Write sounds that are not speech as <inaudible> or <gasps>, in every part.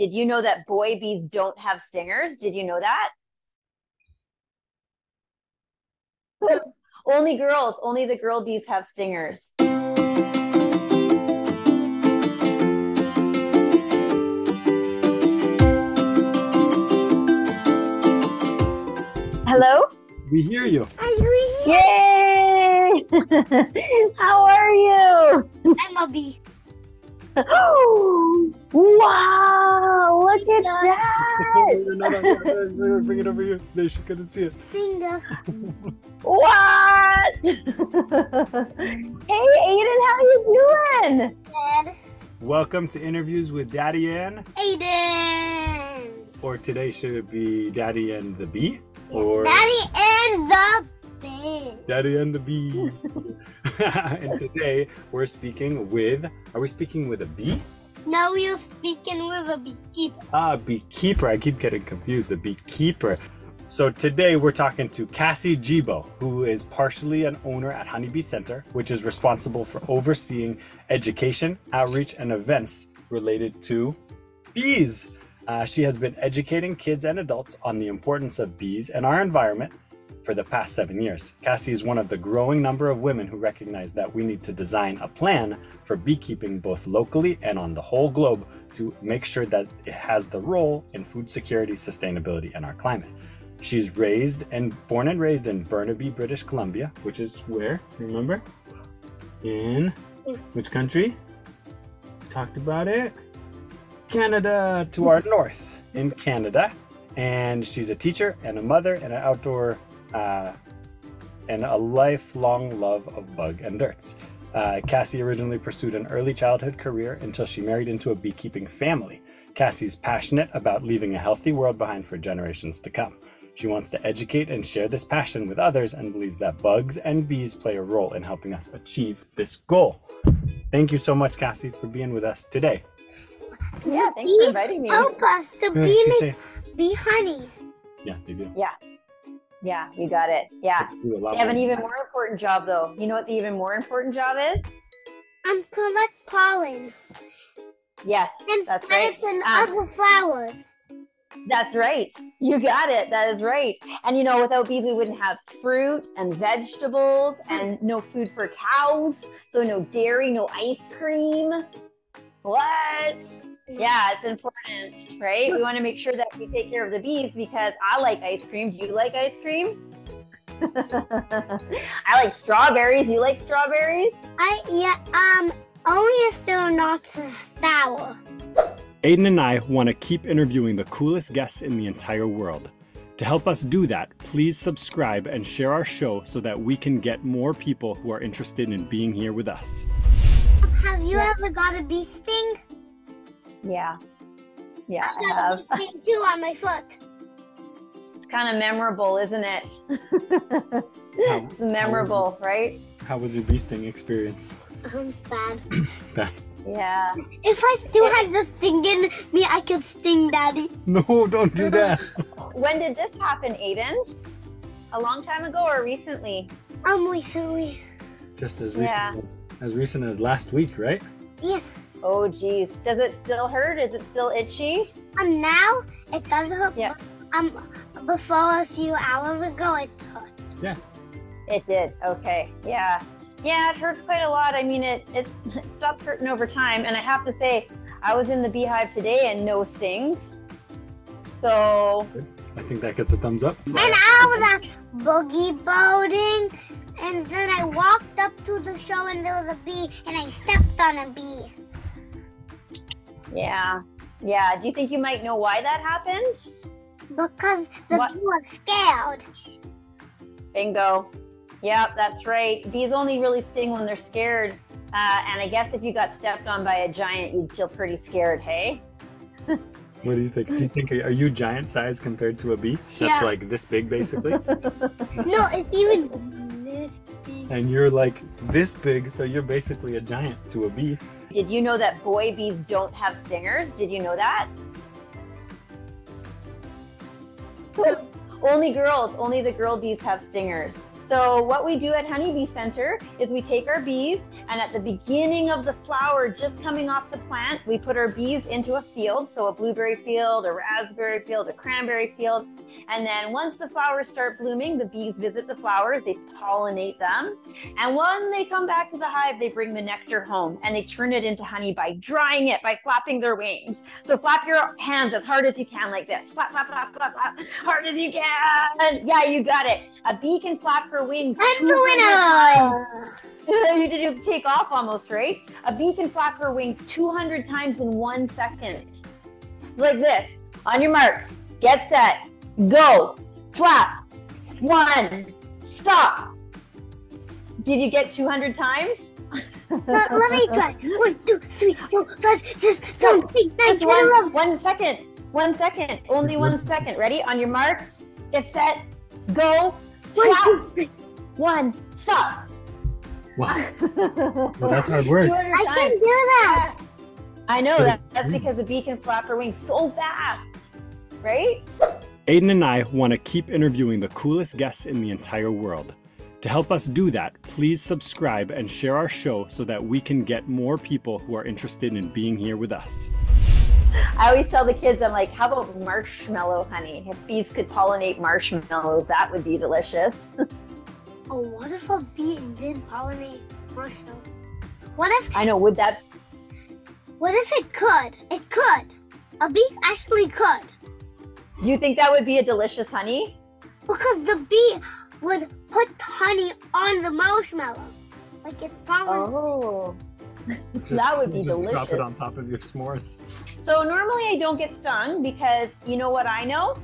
Did you know that boy bees don't have stingers? Did you know that? <laughs> only girls, only the girl bees have stingers. Hello? We hear you. Yay! <laughs> How are you? I'm a bee. <gasps> wow! Look at that! <laughs> no, no, no, no, bring it over here. They she couldn't see it. Stinger. What? <laughs> hey, Aiden, how you doing? Dad. Welcome to interviews with Daddy and, Aiden. or today should it be Daddy and the Bee, or Daddy and the bee. Daddy and the Bee? <laughs> and today we're speaking with. Are we speaking with a bee? Now we're speaking with a beekeeper. Ah, beekeeper. I keep getting confused. The beekeeper. So today we're talking to Cassie Gibeau, who is partially an owner at Honeybee Centre, which is responsible for overseeing education, outreach, and events related to bees. Uh, she has been educating kids and adults on the importance of bees and our environment for the past seven years. Cassie is one of the growing number of women who recognize that we need to design a plan for beekeeping both locally and on the whole globe to make sure that it has the role in food security, sustainability, and our climate. She's raised and born and raised in Burnaby, British Columbia, which is where, remember? In which country? Talked about it. Canada to our north in Canada. And she's a teacher and a mother and an outdoor uh, and a lifelong love of bug and dirts. Uh, Cassie originally pursued an early childhood career until she married into a beekeeping family. Cassie's passionate about leaving a healthy world behind for generations to come. She wants to educate and share this passion with others and believes that bugs and bees play a role in helping us achieve this goal. Thank you so much, Cassie, for being with us today. Yeah, thanks for inviting me. Help us to What be make say? bee honey. Yeah, they do. Yeah. Yeah, you got it. Yeah. Do a lot They have an even more important job, though. You know what the even more important job is? And collect pollen Yes, and That's spread right. it in Ah. other flowers. that's right. You got it. That is right. And you know, without bees, we wouldn't have fruit and vegetables and no food for cows. So no dairy, no ice cream. What? Yeah, it's important, right? We want to make sure that we take care of the bees because I like ice cream. Do you like ice cream? <laughs> I like strawberries. You like strawberries? I yeah um only if they're not sour. Aiden and I want to keep interviewing the coolest guests in the entire world. To help us do that, please subscribe and share our show so that we can get more people who are interested in being here with us. Have you ever got a bee sting? Yeah. Yeah, I I got have. a bee sting too on my foot. It's kind of memorable, isn't it? How- it's <laughs> memorable, right? How was your bee sting experience? Um, bad. <clears throat> Bad. Yeah. If I still had the sting in me, I could sting Daddy. No, don't do that. <laughs> When did this happen, Aiden? A long time ago or recently? Um, recently. Just as recent Yeah. as, as recent as last week, right? Yeah. Oh, geez. Does it still hurt? Is it still itchy? Um, now it does hurt. Yeah. Um, before a few hours ago, it hurt. Yeah. It did. Okay. Yeah. Yeah, it hurts quite a lot. I mean, it, it, <laughs> it stops hurting over time. And I have to say, I was in the beehive today and no stings. So, I think that gets a thumbs up. And I was at boogie boating, and then I walked up to the show, and there was a bee, and I stepped on a bee. Yeah. Yeah. Do you think you might know why that happened? Because the What? bee was scared. Bingo. Yep, that's right. Bees only really sting when they're scared. Uh, and I guess if you got stepped on by a giant, you'd feel pretty scared, hey? <laughs> What do you think? Do you think are you giant size compared to a bee? That's Yeah. like this big basically. <laughs> No, it's even this big. and you're like this big, so you're basically a giant to a bee. Did you know that boy bees don't have stingers? Did you know that? only girls, only the girl bees have stingers. So what we do at Honeybee Centre is we take our bees And at the beginning of the flower, just coming off the plant, we put our bees into a field. So a blueberry field, a raspberry field, a cranberry field. And then once the flowers start blooming, the bees visit the flowers, they pollinate them. And when they come back to the hive, they bring the nectar home and they turn it into honey by drying it, by flapping their wings. So flap your hands as hard as you can like this. Flap, flap, flap, flap, flap, hard as you can. Yeah, you got it. A bee can flap her wings. I'm the winner. you did take off almost, right? A bee can flap her wings 200 times in one second. Like this. On your marks, get set, go, flap. One, stop. Did you get 200 times? let, let me try. One, two, three, four, five, six, seven, eight, nine, ten, one, eleven. one second. One second. Only one second. Ready? On your mark, get set, go, One, flap. two. One, stop. Wow. <laughs> Well, that's hard work. I times. can do that. I know that. That's because the bee can flap her wings so fast, right? Aiden and I want to keep interviewing the coolest guests in the entire world. To help us do that, please subscribe and share our show so that we can get more people who are interested in being here with us. I always tell the kids, I'm like, how about marshmallow honey? If bees could pollinate marshmallows, that would be delicious. <laughs> Oh, what if a bee did pollinate marshmallows? What if I know. Would that? what if it could? It could. A bee actually could. Do you think that would be a delicious honey? Because the bee would put honey on the marshmallow. Like it's pollen. Oh. <laughs> That would be just drop it on top of your s'mores. So normally I don't get stung because you know what I know?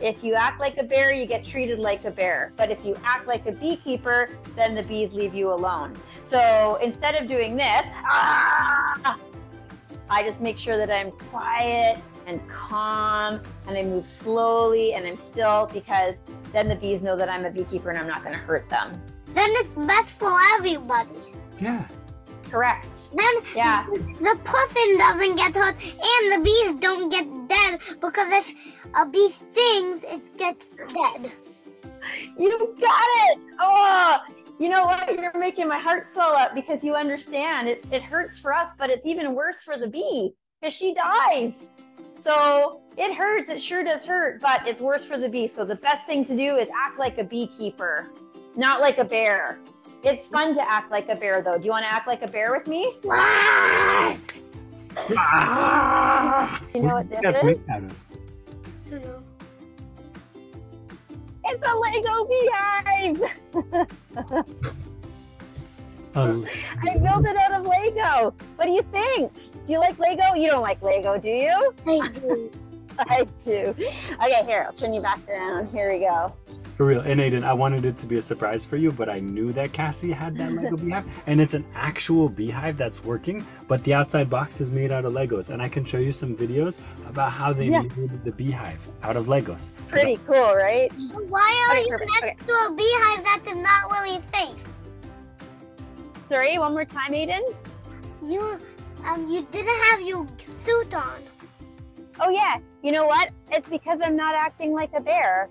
If you act like a bear, you get treated like a bear. But if you act like a beekeeper, then the bees leave you alone. So instead of doing this, ah, I just make sure that I'm quiet and calm and I move slowly and I'm still because then the bees know that I'm a beekeeper and I'm not going to hurt them. Then it's best for everybody. Yeah. Correct. Then Yeah. the person doesn't get hurt and the bees don't get dead because if uh, a bee stings, it gets dead. You got it. Oh, you know what? You're making my heart swell up because you understand it. It hurts for us, but it's even worse for the bee because she dies. So it hurts. It sure does hurt, but it's worse for the bee. So the best thing to do is act like a beekeeper, not like a bear. It's fun to act like a bear, though. Do you want to act like a bear with me? <laughs> You know what this That's is? made out of. I don't know. It's a Lego beehive. <laughs> Um, <laughs> I built it out of Lego. What do you think? Do you like Lego? You don't like Lego, do you? I do. <laughs> I do. Okay, here, I'll turn you back around. Here we go. For real. And Aiden, I wanted it to be a surprise for you, but I knew that Cassie had that Lego <laughs> beehive. And it's an actual beehive that's working, but the outside box is made out of Legos. And I can show you some videos about how they Yeah. made the beehive out of Legos. Pretty cool, right? Why are Okay, you perfect, next to a beehive that is not really safe? Sorry, one more time, Aiden. You, um, you didn't have your suit on. Oh, yeah. You know what? It's because I'm not acting like a bear.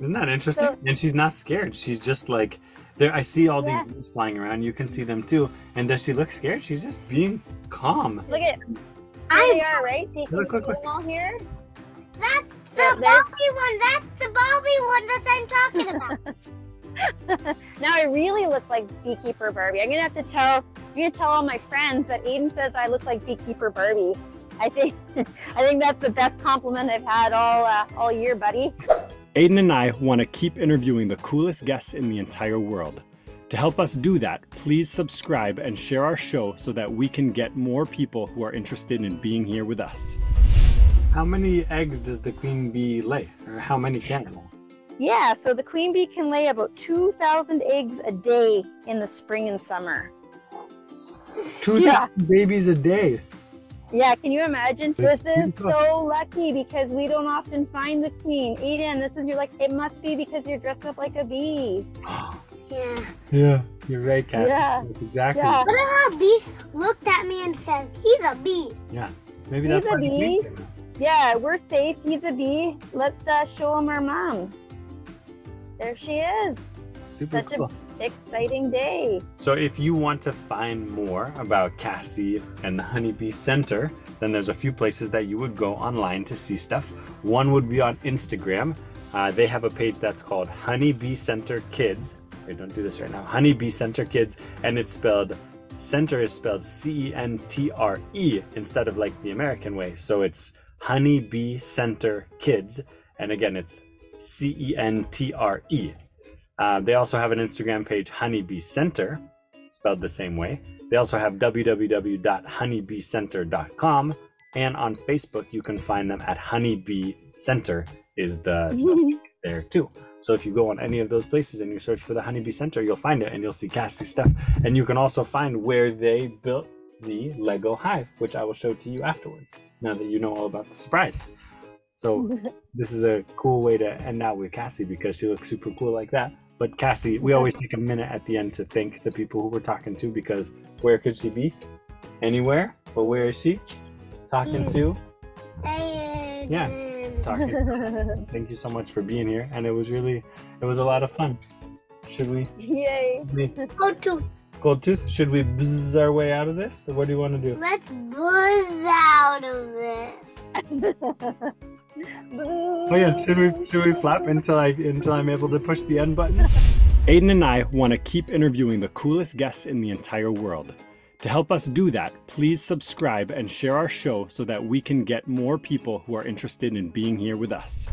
Isn't that interesting? So- and she's not scared. She's just like, there. I see all Yeah. these bees flying around. You can see them too. And does she look scared? She's just being calm. Look at there I they are, right? See, can Look, you look, look. all here? That's the Yeah, there's- one. That's the Barbie one that I'm talking about. <laughs> <laughs> Now I really look like Beekeeper Barbie. I'm gonna have to tell. I'm gonna tell all my friends that Aiden says I look like Beekeeper Barbie. I think. <laughs> I think that's the best compliment I've had all uh, all year, buddy. Aiden and I want to keep interviewing the coolest guests in the entire world. To help us do that, please subscribe and share our show so that we can get more people who are interested in being here with us. How many eggs does the queen bee lay? Or how many can it lay? Yeah, so the queen bee can lay about 2,000 eggs a day in the spring and summer. 2,000 Yeah. babies a day. Yeah, can you imagine? That's this is so lucky because we don't often find the queen. Eden, this is you're like, it must be because you're dressed up like a bee. <gasps> yeah. Yeah, you're right, Cassie. Yeah. That's exactly. Yeah. What if a bee looked at me and says, "He's a bee"? Yeah, maybe He's that's a the bee. queen came out. Yeah, we're safe. He's a bee. Let's uh, show him our mom. There she is. Super Such a cool. Exciting day. So if you want to find more about Cassie and the Honeybee Centre, then there's a few places that you would go online to see stuff. One would be on Instagram. Uh, they have a page that's called Honeybee Centre Kids. Wait, don't do this right now. Honeybee Centre Kids, and it's spelled center is spelled C E N T R E instead of like the American way. So it's Honeybee Centre Kids, and again, it's C E N T R E. Uh, they also have an Instagram page, Honeybee Centre, spelled the same way. They also have www.honeybeecentre.com, and on Facebook you can find them at Honeybee Centre is the, the <laughs> there too. So if you go on any of those places and you search for the Honeybee Centre, you'll find it and you'll see Cassie stuff. And you can also find where they built the Lego Hive, which I will show to you afterwards. Now that you know all about the surprise. So <laughs> this is a cool way to end out with Cassie because she looks super cool like that. But Cassie, we always take a minute at the end to thank the people who we're talking to because where could she be? Anywhere? But where is she? Talking to? Yeah. Talking. to- <laughs> Thank you so much for being here. And it was really, it was a lot of fun. Should we, Yay. we Go tooth. Gold Tooth, should we buzz our way out of this? What do you want to do? Let's buzz out of this. <laughs> Oh yeah, should we should we flap until I until I'm able to push the end button? Aiden and I want to keep interviewing the coolest guests in the entire world. To help us do that, please subscribe and share our show so that we can get more people who are interested in being here with us.